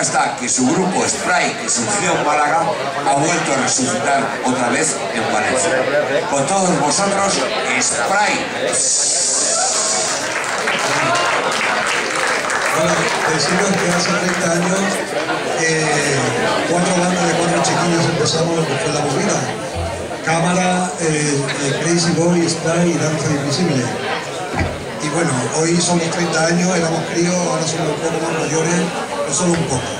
está que su grupo Spray, que surgió en Málaga, ha vuelto a resucitar otra vez en Valencia. Con todos vosotros, Spray. Bueno, deciros que hace 30 años eh, cuatro bandas de cuatro chiquillos empezamos lo que la movida. Cámara, eh, eh, Crazy Boy, Spray y Danza Invisible. Y bueno, hoy somos 30 años, éramos críos, ahora somos un poco más mayores, solo un poco.